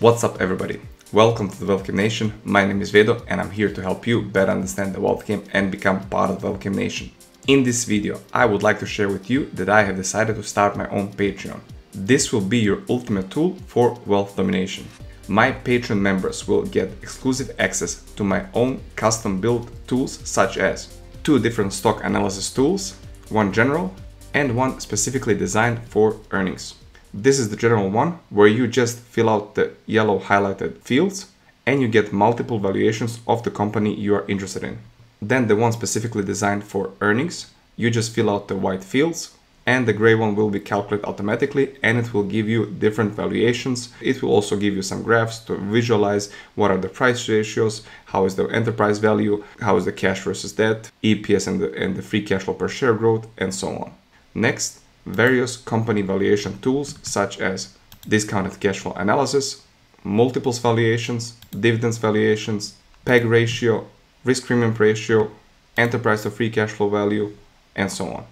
What's up everybody? Welcome to the Wealth Game Nation. My name is Vedo and I'm here to help you better understand the wealth game and become part of the Wealth Game Nation. In this video, I would like to share with you that I have decided to start my own Patreon. This will be your ultimate tool for wealth domination. My Patreon members will get exclusive access to my own custom built tools such as two different stock analysis tools, one general and one specifically designed for earnings. This is the general one where you just fill out the yellow highlighted fields and you get multiple valuations of the company you are interested in. Then the one specifically designed for earnings, you just fill out the white fields and the gray one will be calculated automatically and it will give you different valuations. It will also give you some graphs to visualize what are the price ratios, how is the enterprise value, how is the cash versus debt, EPS and the, and the free cash flow per share growth, and so on. Next, various company valuation tools such as discounted cash flow analysis, multiples valuations, dividends valuations, PEG ratio, risk premium ratio, enterprise to free cash flow value, and so on.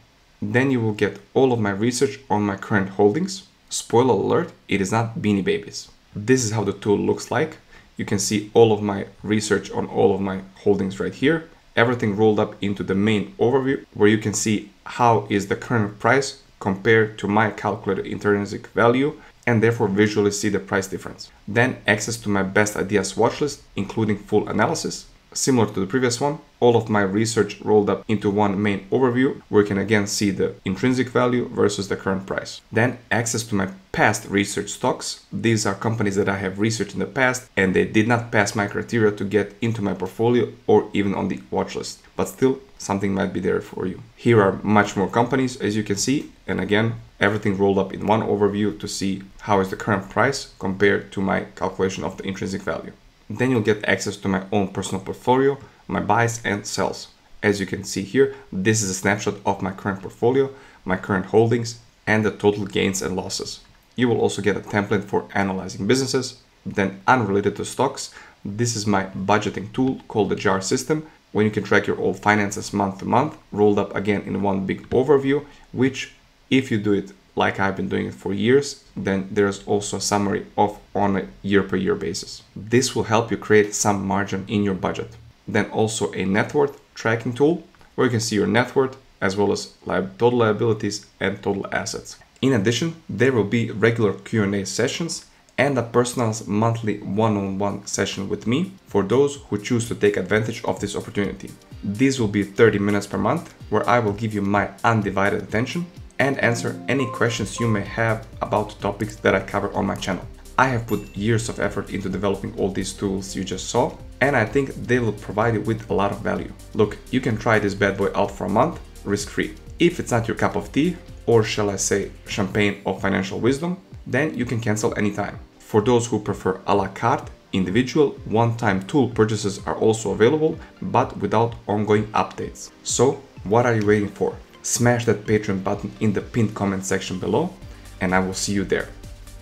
Then you will get all of my research on my current holdings. Spoiler alert, it is not Beanie Babies. This is how the tool looks like. You can see all of my research on all of my holdings right here. Everything rolled up into the main overview where you can see how is the current price compared to my calculated intrinsic value and therefore visually see the price difference. Then access to my best ideas watchlist, including full analysis, Similar to the previous one, all of my research rolled up into one main overview where you can again see the intrinsic value versus the current price. Then access to my past research stocks. These are companies that I have researched in the past and they did not pass my criteria to get into my portfolio or even on the watch list. But still, something might be there for you. Here are much more companies as you can see and again everything rolled up in one overview to see how is the current price compared to my calculation of the intrinsic value. Then you'll get access to my own personal portfolio, my buys and sells. As you can see here, this is a snapshot of my current portfolio, my current holdings, and the total gains and losses. You will also get a template for analyzing businesses. Then unrelated to stocks, this is my budgeting tool called the JAR system, when you can track your old finances month to month, rolled up again in one big overview, which if you do it like I've been doing it for years, then there's also a summary of on a year per year basis. This will help you create some margin in your budget. Then also a net worth tracking tool where you can see your net worth as well as total liabilities and total assets. In addition, there will be regular Q&A sessions and a personalized monthly one-on-one session with me for those who choose to take advantage of this opportunity. These will be 30 minutes per month where I will give you my undivided attention and answer any questions you may have about the topics that I cover on my channel. I have put years of effort into developing all these tools you just saw, and I think they will provide you with a lot of value. Look, you can try this bad boy out for a month, risk-free. If it's not your cup of tea, or shall I say champagne of financial wisdom, then you can cancel anytime. For those who prefer a la carte, individual one-time tool purchases are also available, but without ongoing updates. So, what are you waiting for? Smash that Patreon button in the pinned comment section below, and I will see you there.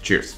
Cheers!